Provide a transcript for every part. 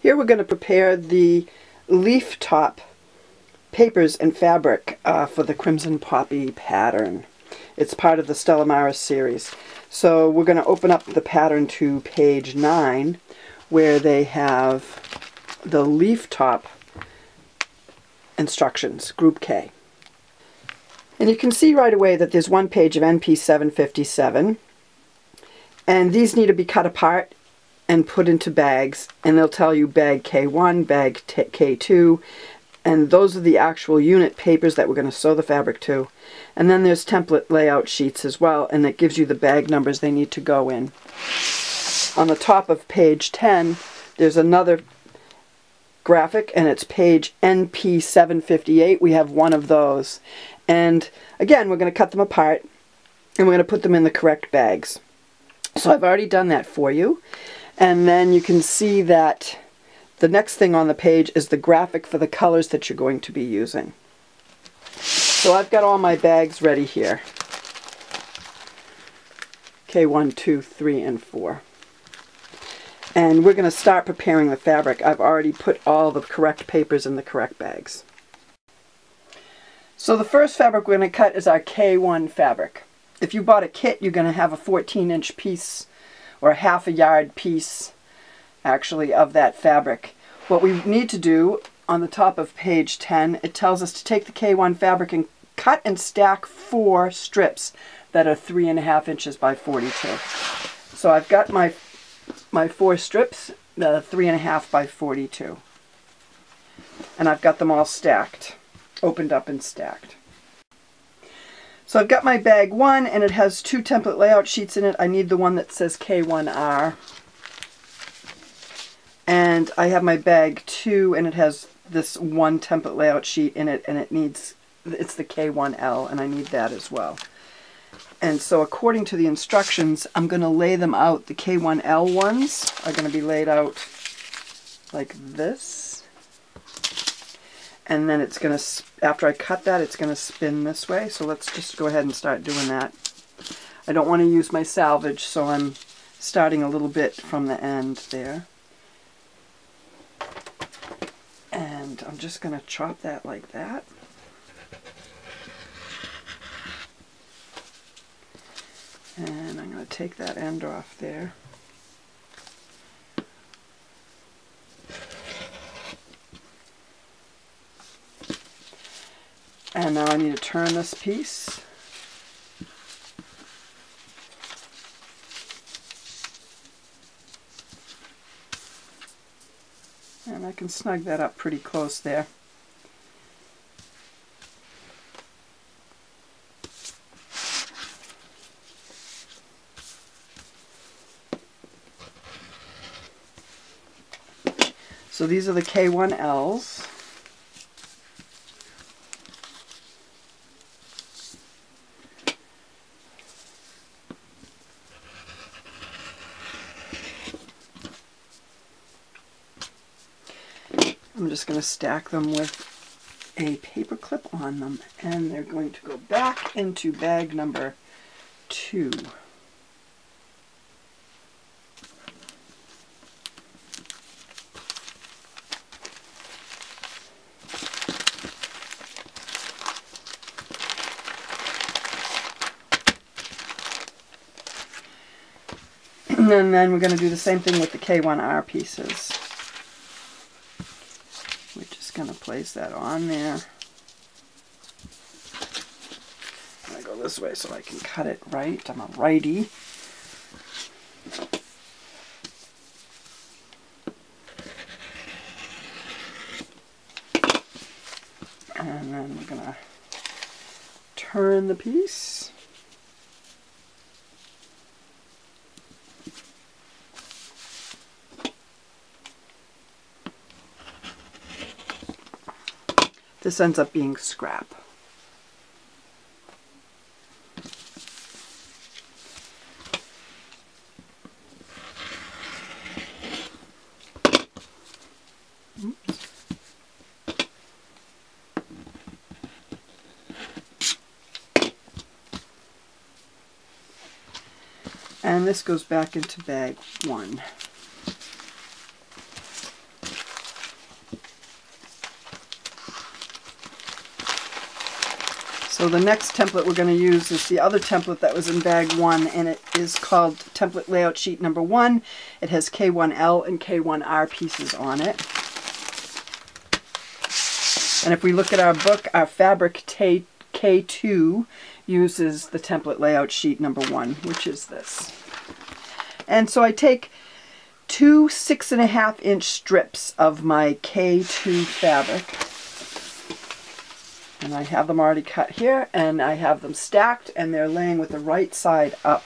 Here we're going to prepare the leaf top papers and fabric uh, for the Crimson Poppy pattern. It's part of the Stella Maris series. So we're going to open up the pattern to page 9 where they have the leaf top instructions, group K. And you can see right away that there's one page of NP 757 and these need to be cut apart and put into bags and they'll tell you bag K1, bag K2 and those are the actual unit papers that we're going to sew the fabric to. And then there's template layout sheets as well and it gives you the bag numbers they need to go in. On the top of page 10 there's another graphic and it's page NP 758. We have one of those. And again we're going to cut them apart and we're going to put them in the correct bags. So I've already done that for you. And then you can see that the next thing on the page is the graphic for the colors that you're going to be using. So I've got all my bags ready here. K1, 2, 3, and 4. And we're going to start preparing the fabric. I've already put all the correct papers in the correct bags. So the first fabric we're going to cut is our K1 fabric. If you bought a kit, you're going to have a 14 inch piece or half a yard piece actually of that fabric. What we need to do on the top of page 10, it tells us to take the K1 fabric and cut and stack four strips that are three and a half inches by 42. So I've got my my four strips that are three and a half by 42. And I've got them all stacked, opened up and stacked. So I've got my bag one and it has two template layout sheets in it. I need the one that says K1R. And I have my bag two and it has this one template layout sheet in it and it needs, it's the K1L and I need that as well. And so according to the instructions, I'm going to lay them out. The K1L ones are going to be laid out like this and then it's going to, after I cut that, it's going to spin this way. So let's just go ahead and start doing that. I don't want to use my salvage, so I'm starting a little bit from the end there. And I'm just going to chop that like that. And I'm going to take that end off there. And now I need to turn this piece. And I can snug that up pretty close there. So these are the K1Ls. I'm just going to stack them with a paper clip on them and they're going to go back into bag number two. And then we're going to do the same thing with the K1R pieces going to place that on there. I'm going to go this way so I can cut it right. I'm a righty. And then we're going to turn the piece. This ends up being scrap. And this goes back into bag one. So the next template we're going to use is the other template that was in bag one, and it is called template layout sheet number one. It has K1L and K1R pieces on it. And if we look at our book, our fabric K2 uses the template layout sheet number one, which is this. And so I take two six and a half inch strips of my K2 fabric and I have them already cut here and I have them stacked and they're laying with the right side up.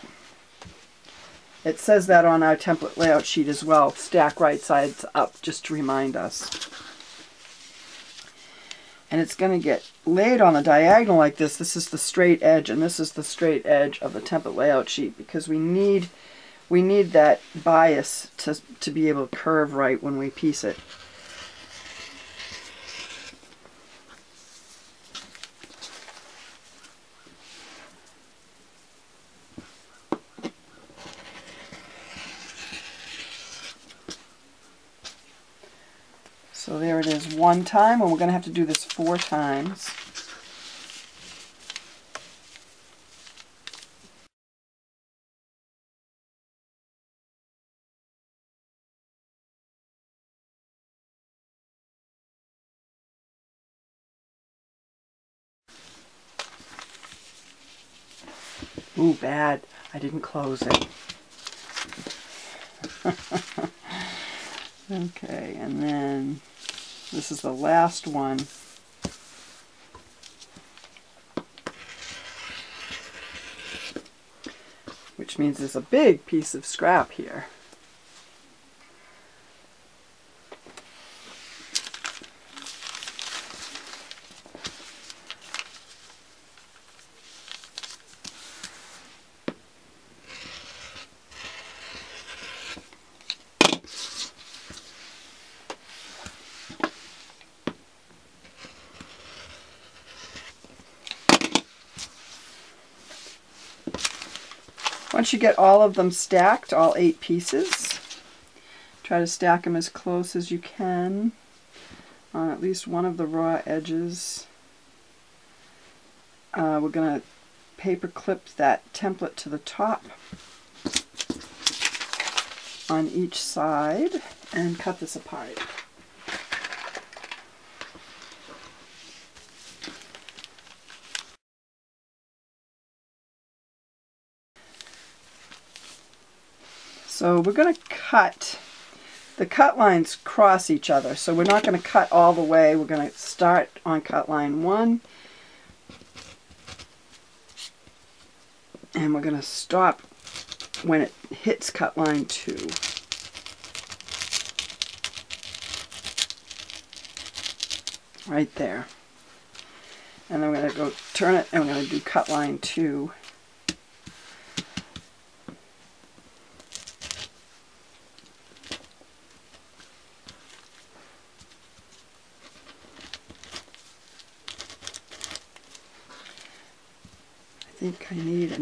It says that on our template layout sheet as well, stack right sides up, just to remind us. And it's going to get laid on the diagonal like this. This is the straight edge and this is the straight edge of the template layout sheet because we need we need that bias to, to be able to curve right when we piece it. So there it is one time, and we're going to have to do this four times. Ooh, bad. I didn't close it. okay, and then this is the last one. Which means there's a big piece of scrap here. Once you get all of them stacked, all eight pieces, try to stack them as close as you can on at least one of the raw edges. Uh, we're going to paper clip that template to the top on each side and cut this apart. So we're going to cut, the cut lines cross each other, so we're not going to cut all the way. We're going to start on cut line 1, and we're going to stop when it hits cut line 2. Right there. And then we're going to go turn it and we're going to do cut line 2. think I need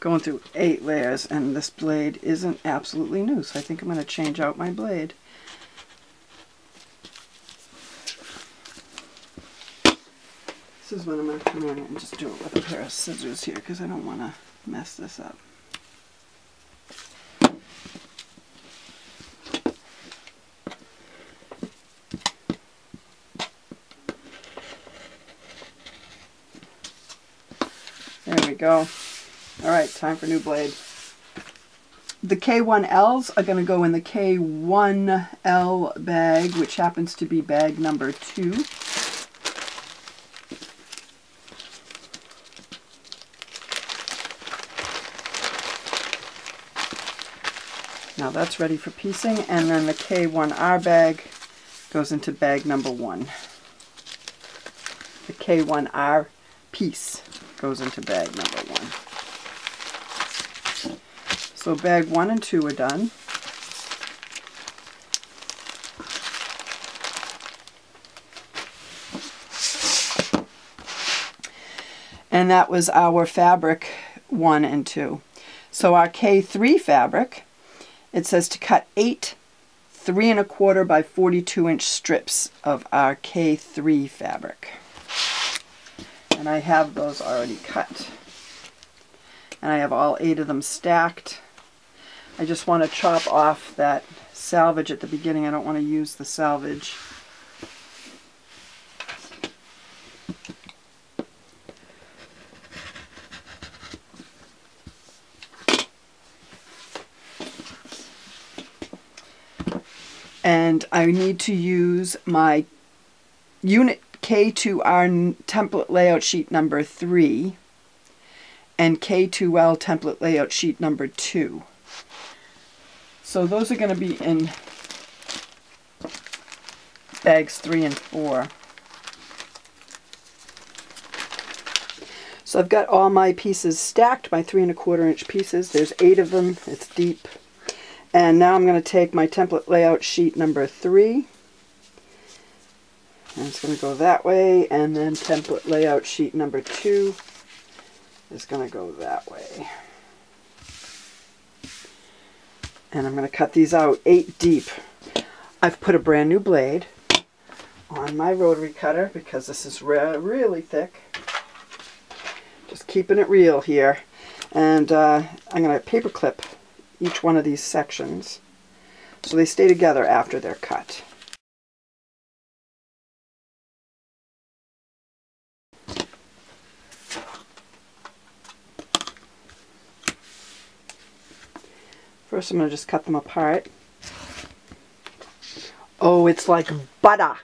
Going through eight layers and this blade isn't absolutely new so I think I'm going to change out my blade. This is when I'm going to come in and just do it with a pair of scissors here because I don't want to mess this up. Go. Alright, time for new blade. The K1Ls are going to go in the K1L bag, which happens to be bag number two. Now that's ready for piecing, and then the K1R bag goes into bag number one. The K1R piece goes into bag number one. So bag one and two are done. And that was our fabric one and two. So our K3 fabric, it says to cut eight three and a quarter by 42 inch strips of our K3 fabric. And I have those already cut. And I have all eight of them stacked. I just want to chop off that salvage at the beginning. I don't want to use the salvage. and I need to use my unit K2R template layout sheet number 3 and K2L template layout sheet number 2. So those are going to be in bags 3 and 4. So I've got all my pieces stacked, my three and a quarter inch pieces. There's eight of them. It's deep. And now I'm going to take my template layout sheet number three. It's going to go that way. And then template layout sheet number two is going to go that way. And I'm going to cut these out eight deep. I've put a brand new blade on my rotary cutter because this is re really thick. Just keeping it real here. And uh, I'm going to paper clip each one of these sections so they stay together after they're cut. First I'm going to just cut them apart. Oh, it's like butter.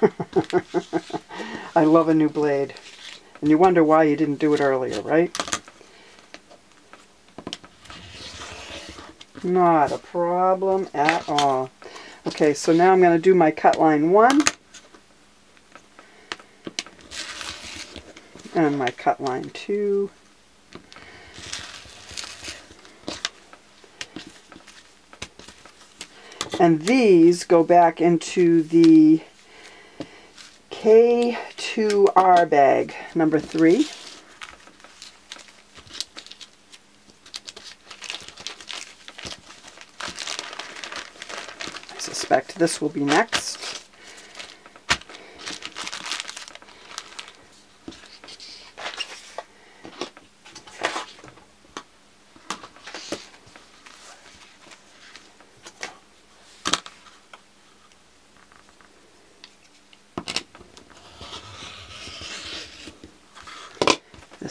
I love a new blade. And you wonder why you didn't do it earlier, right? Not a problem at all. Okay, so now I'm going to do my cut line 1 and my cut line 2. And these go back into the K2R bag, number 3. I suspect this will be next.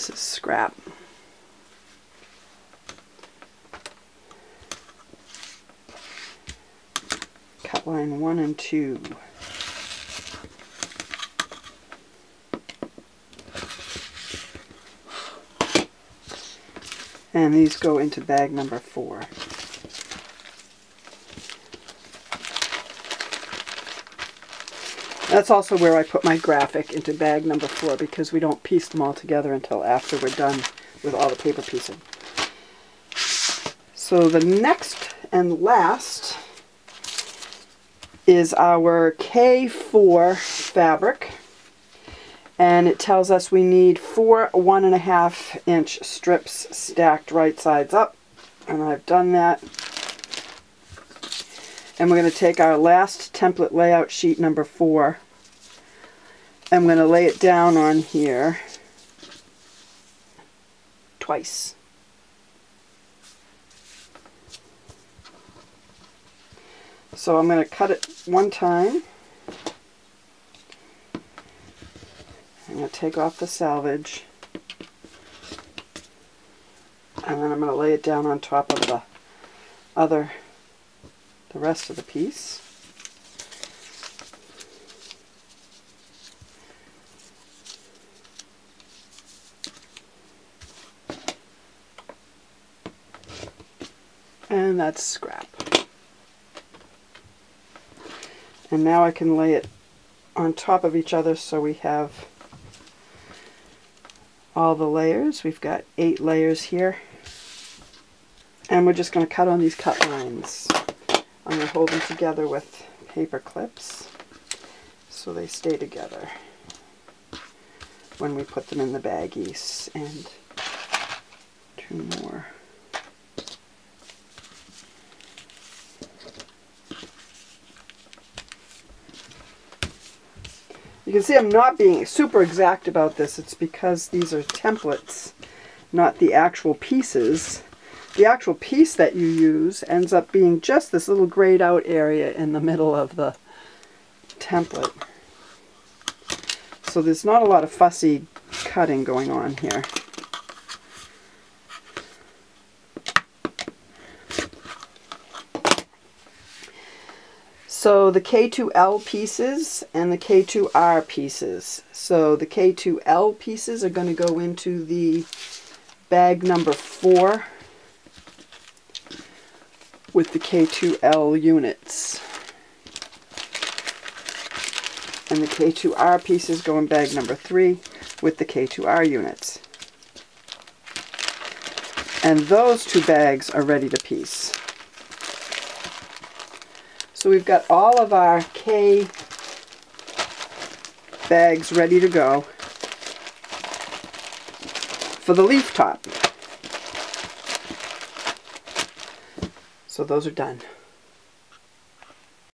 This is scrap. Cut line 1 and 2. And these go into bag number 4. That's also where I put my graphic into bag number 4 because we don't piece them all together until after we're done with all the paper piecing. So the next and last is our K4 fabric and it tells us we need four one and a half inch strips stacked right sides up and I've done that and we're going to take our last template layout sheet number four I'm going to lay it down on here twice So I'm going to cut it one time. I'm going to take off the salvage. And then I'm going to lay it down on top of the other, the rest of the piece. And that's scrap. And now I can lay it on top of each other so we have all the layers. We've got eight layers here. And we're just going to cut on these cut lines. I'm going to hold them together with paper clips so they stay together when we put them in the baggies and two more. You can see I'm not being super exact about this. It's because these are templates, not the actual pieces. The actual piece that you use ends up being just this little grayed out area in the middle of the template. So there's not a lot of fussy cutting going on here. So the K2L pieces and the K2R pieces. So the K2L pieces are going to go into the bag number four with the K2L units. And the K2R pieces go in bag number three with the K2R units. And those two bags are ready to piece. So we've got all of our K bags ready to go for the leaf top. So those are done.